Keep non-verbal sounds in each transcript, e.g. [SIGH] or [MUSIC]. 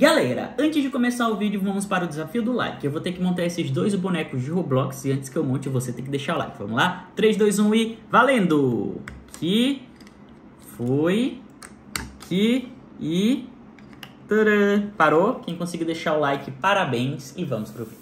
Galera, antes de começar o vídeo, vamos para o desafio do like. Eu vou ter que montar esses dois bonecos de Roblox e antes que eu monte, você tem que deixar o like. Vamos lá? 3, 2, 1 e valendo! Aqui, foi, aqui e... Tadã. Parou? Quem conseguiu deixar o like, parabéns e vamos pro vídeo.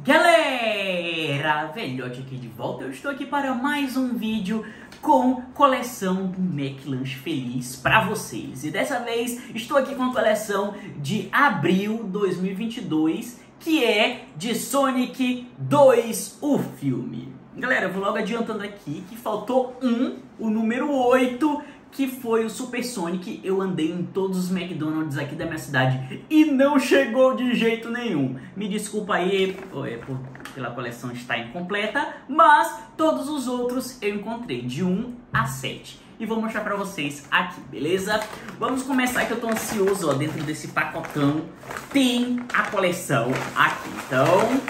Galera, velhote aqui de volta, eu estou aqui para mais um vídeo com coleção do McLanche Feliz para vocês. E dessa vez estou aqui com a coleção de abril 2022, que é de Sonic 2, o filme. Galera, eu vou logo adiantando aqui que faltou um, o número 8, que foi o Super Sonic. Eu andei em todos os McDonald's aqui da minha cidade e não chegou de jeito nenhum. Me desculpa aí é, por, pela coleção estar incompleta, mas todos os outros eu encontrei de 1 a 7 e vou mostrar pra vocês aqui, beleza? Vamos começar que eu tô ansioso, ó, dentro desse pacotão tem a coleção aqui, então...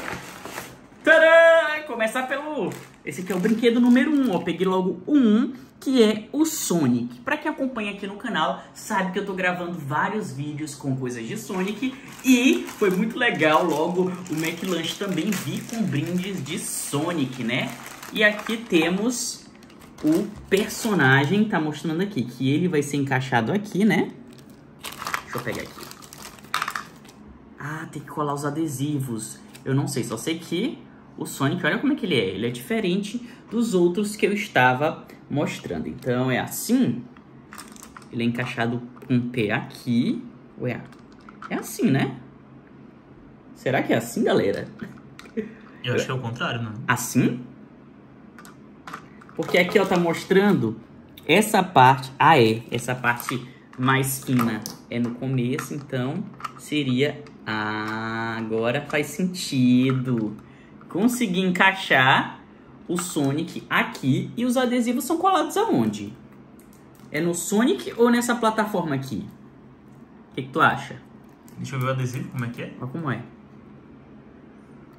Tadã! Começar pelo... Esse aqui é o brinquedo número 1, ó, peguei logo 1, que é o Sonic. Para quem acompanha aqui no canal, sabe que eu tô gravando vários vídeos com coisas de Sonic e foi muito legal, logo o McLanche também vi com brindes de Sonic, né? E aqui temos o personagem, tá mostrando aqui, que ele vai ser encaixado aqui, né? Deixa eu pegar aqui. Ah, tem que colar os adesivos. Eu não sei, só sei que o Sonic, olha como é que ele é. Ele é diferente dos outros que eu estava mostrando. Então é assim. Ele é encaixado com um pé aqui. Ué, é assim, né? Será que é assim, galera? Eu acho que é o contrário, não. Assim? Porque aqui, ó, tá mostrando essa parte... Ah, é. Essa parte mais fina é no começo, então seria... Ah, agora faz sentido. Consegui encaixar o Sonic aqui e os adesivos são colados aonde? É no Sonic ou nessa plataforma aqui? O que, que, tu acha? Deixa eu ver o adesivo, como é que é? Olha como é.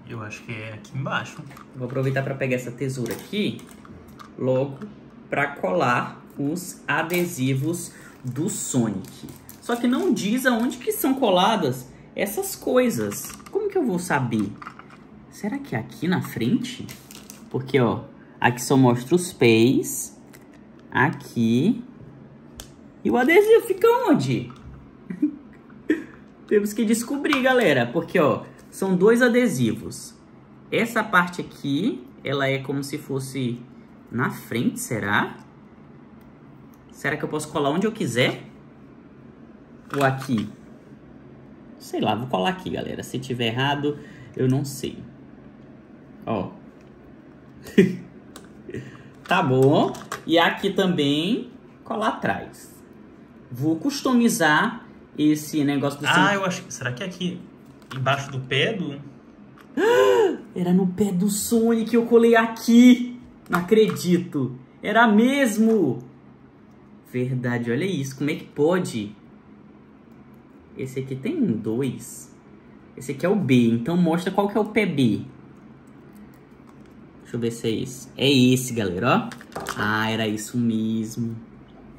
Eu acho que é aqui embaixo. Vou aproveitar para pegar essa tesoura aqui, logo para colar os adesivos do Sonic. Só que não diz aonde que são coladas essas coisas. Como que eu vou saber? Será que é aqui na frente? Porque, ó, aqui só mostra os pés. Aqui. E o adesivo fica onde? [LAUGHS] Temos que descobrir, galera. Porque, ó, são dois adesivos. Essa parte aqui, ela é como se fosse na frente, será? Será que eu posso colar onde eu quiser? Ou aqui? Sei lá, vou colar aqui, galera. Se tiver errado, eu não sei. Ó, [LAUGHS] tá bom. E aqui também, colar atrás. Vou customizar esse negócio do... Ah, eu acho... Será que é aqui embaixo do pé do... [GASPS] Era no pé do Sonic, eu colei aqui. Não acredito. Era mesmo. Verdade, olha isso. Como é que pode? Esse aqui tem dois. Esse aqui é o B, então mostra qual que é o pé B. Deixa eu ver se é esse. É esse, galera, ó. Ah, era isso mesmo.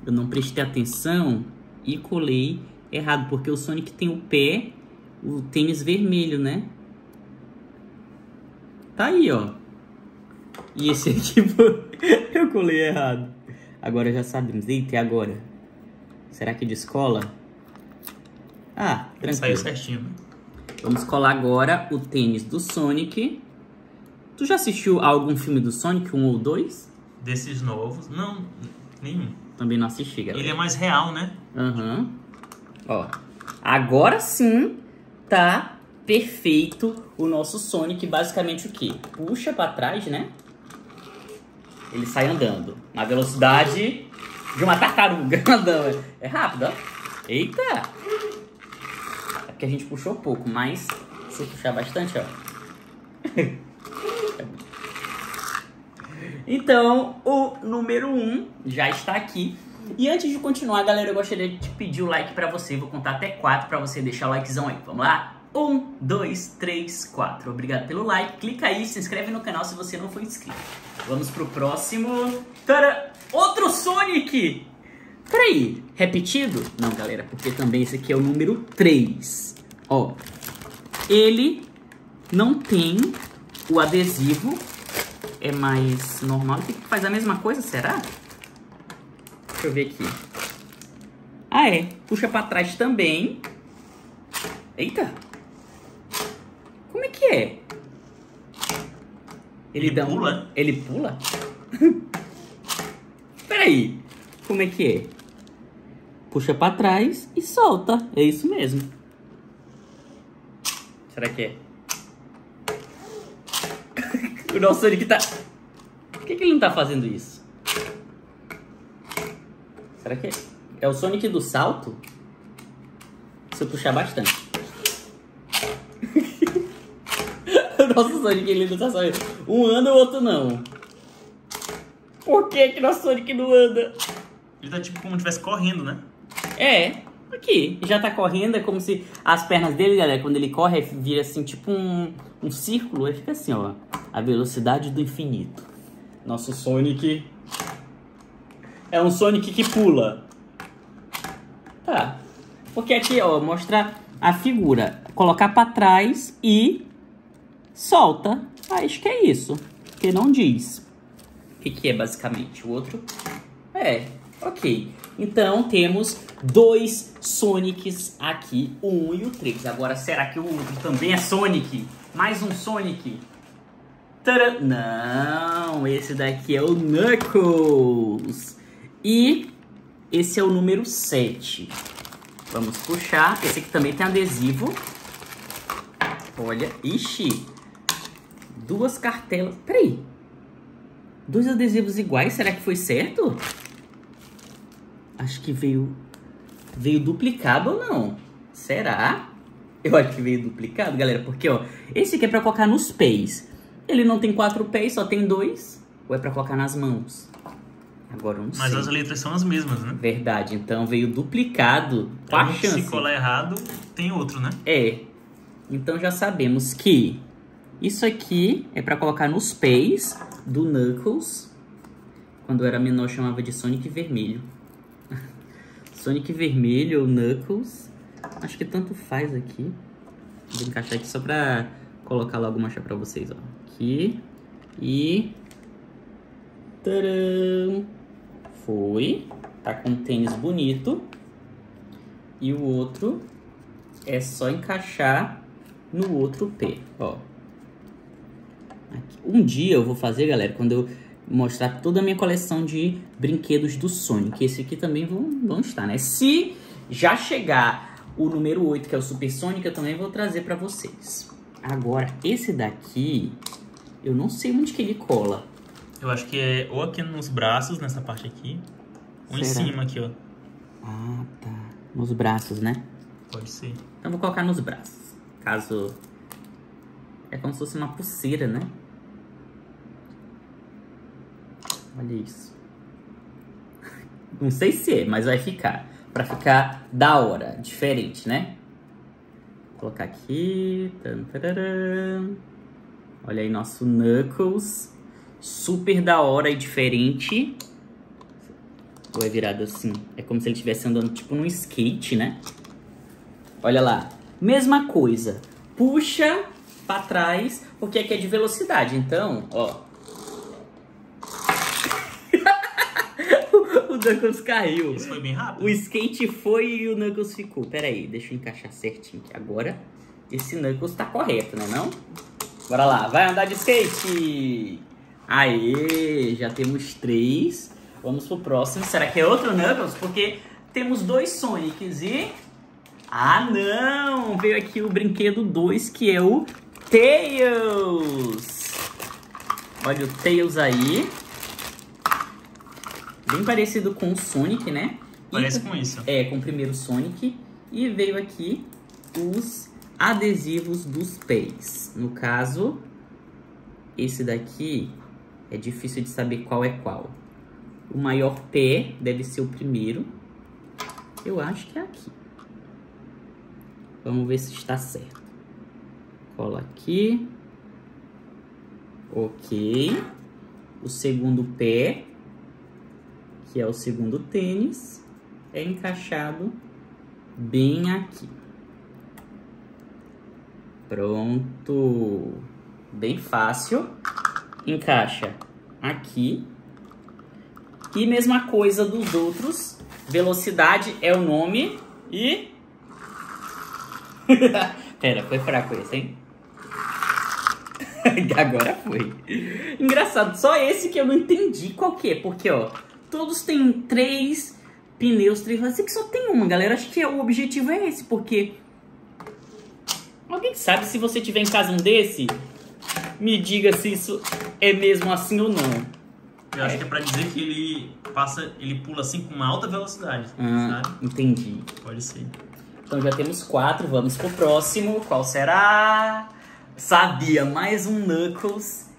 Eu não prestei atenção e colei errado, porque o Sonic tem o pé, o tênis vermelho, né? Tá aí, ó. E esse aqui, [LAUGHS] eu colei errado. Agora já sabemos. Eita, e agora? Será que de escola? Ah, tranquilo. Saiu certinho. Né? Vamos colar agora o tênis do Sonic Tu já assistiu a algum filme do Sonic, um ou dois? Desses novos? Não, nenhum. Também não assisti, galera. Ele é mais real, né? Aham. Uhum. Ó, agora sim tá perfeito o nosso Sonic. Basicamente o quê? Puxa pra trás, né? Ele sai andando. Na velocidade de uma tartaruga [LAUGHS] andando. É rápido, ó. Eita! É porque a gente puxou pouco, mas se puxar bastante, ó. [LAUGHS] Então, o número 1 um já está aqui. E antes de continuar, galera, eu gostaria de pedir o like para você. Vou contar até 4 para você deixar o likezão aí. Vamos lá? 1, 2, 3, 4. Obrigado pelo like. Clica aí, se inscreve no canal se você não for inscrito. Vamos pro próximo. Tara! Outro Sonic! Peraí, repetido? Não, galera, porque também esse aqui é o número 3. Ó, ele não tem o adesivo, é mais normal. Ele faz a mesma coisa, será? Deixa eu ver aqui. Ah, é. Puxa pra trás também. Eita. Como é que é? Ele dá um- pula? Ele pula? [LAUGHS] Peraí. Como é que é? Puxa pra trás e solta. É isso mesmo. Será que é? O nosso Sonic tá... Por que, que ele não tá fazendo isso? Será que é? É o Sonic do salto? Se eu puxar bastante. [LAUGHS] o nosso Sonic ele não tá sabendo. Um anda, o outro não. Por que que nosso Sonic não anda? Ele tá tipo como se estivesse correndo, né? É, aqui. Já tá correndo, é como se as pernas dele, galera, quando ele corre, vira assim, tipo um, um círculo. Aí fica assim, ó. A velocidade do infinito. Nosso Sonic. É um Sonic que pula. Tá. Porque aqui, ó, mostra a figura. Colocar pra trás e solta. Ah, acho que é isso. Porque não diz. O que, que é basicamente? O outro é, ok. Então temos dois Sonics aqui, o 1 e o 3. Agora, será que o outro também é Sonic? Mais um Sonic? Tadã! Não, esse daqui é o Knuckles. E esse é o número 7. Vamos puxar. Esse aqui também tem adesivo. Olha, ixi. Duas cartelas. Peraí. Dois adesivos iguais, será que foi certo? Acho que veio. Veio duplicado ou não? Será? Eu acho que veio duplicado, galera, porque ó, esse aqui é pra colocar nos pés. Ele não tem quatro pés, só tem dois. Ou é pra colocar nas mãos? Agora eu não Mas sei. as letras são as mesmas, né? Verdade, então veio duplicado. Qual a Então, chance? Se colar errado, tem outro, né? É. Então já sabemos que isso aqui é pra colocar nos pés do Knuckles. Quando eu era menor eu chamava de Sonic Vermelho. Sonic Vermelho ou Knuckles. Acho que tanto faz aqui. Vou encaixar aqui só pra colocar logo uma chá pra vocês, ó. Aqui. E... Tcharam! Foi. Tá com um tênis bonito. E o outro é só encaixar no outro pé, ó. Aqui. Um dia eu vou fazer, galera, quando eu mostrar toda a minha coleção de brinquedos do Sonic. Esse aqui também vão, vão estar, né? Se já chegar o número 8, que é o Super Sonic, eu também vou trazer pra vocês. Agora, esse daqui, eu não sei onde que ele cola. Eu acho que é ou aqui nos braços, nessa parte aqui, ou em Será? cima aqui, ó. Ah, tá. Nos braços, né? Pode ser. Então vou colocar nos braços. Caso. É como se fosse uma pulseira, né? Olha isso. Não sei se é, mas vai ficar. Pra ficar da hora, diferente, né? Vou colocar aqui. Olha aí nosso Knuckles. Super da hora e diferente. Ou é virado assim? É como se ele estivesse andando tipo num skate, né? Olha lá. Mesma coisa. Puxa pra trás, porque aqui é de velocidade. Então, ó. o Knuckles caiu. Isso foi bem rápido. O skate foi e o Knuckles ficou. Pera aí, deixa eu encaixar certinho aqui. Agora, esse Knuckles tá correto, né não? Bora lá, vai andar de skate! Aê, já temos três. Vamos pro próximo. Será que é outro Knuckles? Porque temos dois Sonics e... Ah, não! Veio aqui o brinquedo 2, que é o Tails! Olha o Tails aí. Bem parecido com o Sonic, né? Parece com isso. é, com o primeiro Sonic. E veio aqui os adesivos dos pés. No caso, esse daqui é difícil de saber qual é qual. O maior pé deve ser o primeiro. Eu acho que é aqui. Vamos ver se está certo. Cola aqui. Ok. O segundo pé, que é o segundo tênis, é encaixado bem aqui. Pronto. Bem fácil. Encaixa aqui. E mesma coisa dos outros. Velocidade é o nome. E... [LAUGHS] Pera, foi fraco esse, hein? [LAUGHS] Agora foi. Engraçado, só esse que eu não entendi qual que é. Porque, ó, todos têm três pneus, três... Esse que só tem uma, galera. Acho que o objetivo é esse, porque... Alguém sabe se você tiver em casa um desse? Me diga se isso é mesmo assim ou não. Eu acho que é pra dizer que ele passa, ele pula assim com uma alta velocidade, Ah, sabe? entendi. Pode ser. Então já temos quatro, vamos pro próximo. Qual será? Sabia, mais um Knuckles.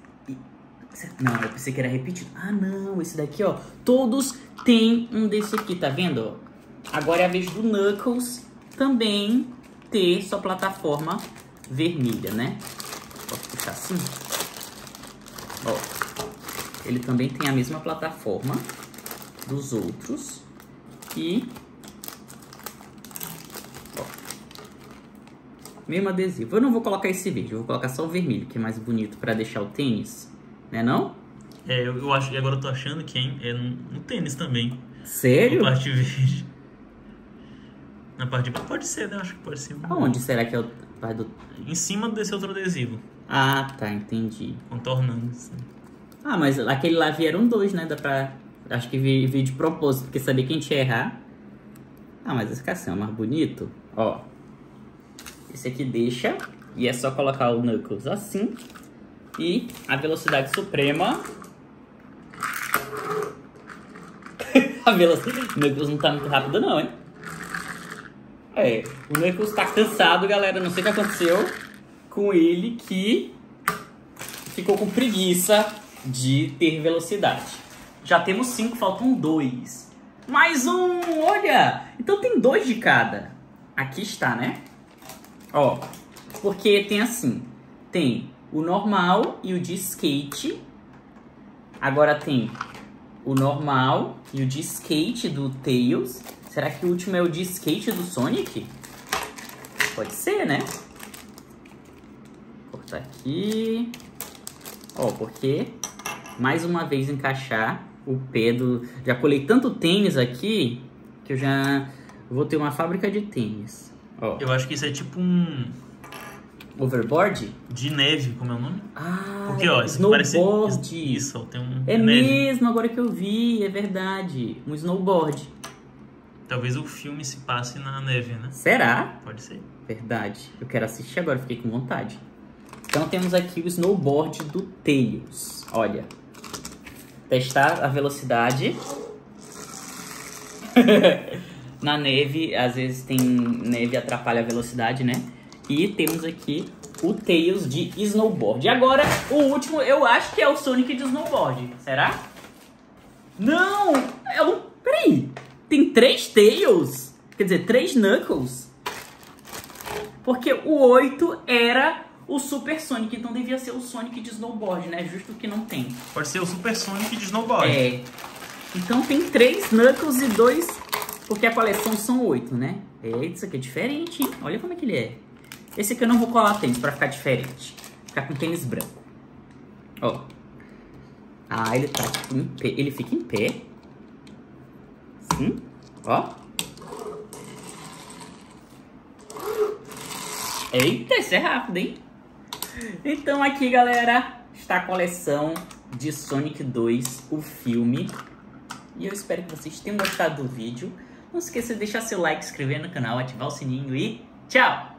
Não, eu pensei que era repetido. Ah, não, esse daqui, ó. Todos têm um desse aqui, tá vendo? ó? Agora é a vez do Knuckles também ter sua plataforma vermelha, né? Posso puxar assim? Ó. Ele também tem a mesma plataforma dos outros. E Mesmo adesivo. Eu não vou colocar esse verde, eu vou colocar só o vermelho, que é mais bonito pra deixar o tênis. Né não? É, eu, eu acho, e agora eu tô achando que é, no, no tênis também. Sério? Na parte verde. Na parte de... Pode ser, né? Acho que pode ser. Aonde será que é o do... Em cima desse outro adesivo. Ah, tá, entendi. Contornando, assim. Ah, mas aquele lá vieram dois, né? Dá pra... Acho que vi, vi de propósito, porque sabia que a gente ia errar. Ah, mas esse assim é mais bonito. Ó. Esse aqui deixa. E é só colocar o Knuckles assim. E a velocidade suprema. [LAUGHS] a velocidade. O Knuckles não tá muito rápido, não, hein? É, o Knuckles tá cansado, galera. Não sei o que aconteceu com ele que ficou com preguiça de ter velocidade. Já temos cinco, faltam dois. Mais um, olha! Então tem dois de cada. Aqui está, né? Ó, porque tem assim, tem o normal e o de skate. Agora tem o normal e o de skate do Tails. Será que o último é o de skate do Sonic? Pode ser, né? Vou cortar aqui. Ó, porque mais uma vez encaixar o pé do. Já colei tanto tênis aqui que eu já vou ter uma fábrica de tênis. Ó, Eu acho que isso é tipo um... overboard? De neve, como é o nome? Ah, Porque, ó, isso parece... Isso, tem um É neve. mesmo, agora que eu vi, é verdade. Um snowboard. Talvez o filme se passe na neve, né? Será? Pode ser. Verdade. Eu quero assistir agora, fiquei com vontade. Então temos aqui o snowboard do Tails. Olha. Testar a velocidade. [LAUGHS] Na neve, às vezes tem neve atrapalha a velocidade, né? E temos aqui o Tails de snowboard. E agora, o último, eu acho que é o Sonic de snowboard. Será? Não! É um... Peraí! Tem três Tails? Quer dizer, três Knuckles? Porque o 8 era o Super Sonic, então devia ser o Sonic de snowboard, né? Justo que não tem. Pode ser o Super Sonic de snowboard. É. Então tem três Knuckles e dois. Porque a coleção são oito, né? É, isso aqui é diferente, hein? Olha como é que ele é. Esse aqui eu não vou colar tênis pra ficar diferente. Ficar com tênis branco. Ó. Ah, ele tá tipo, em pé. Ele fica em pé. Sim. Ó. Eita, isso é rápido, hein? Então aqui, galera, está a coleção de Sonic 2, o filme. E eu espero que vocês tenham gostado do vídeo. Não se esqueça de deixar seu like, inscrever no canal, ativar o sininho e tchau!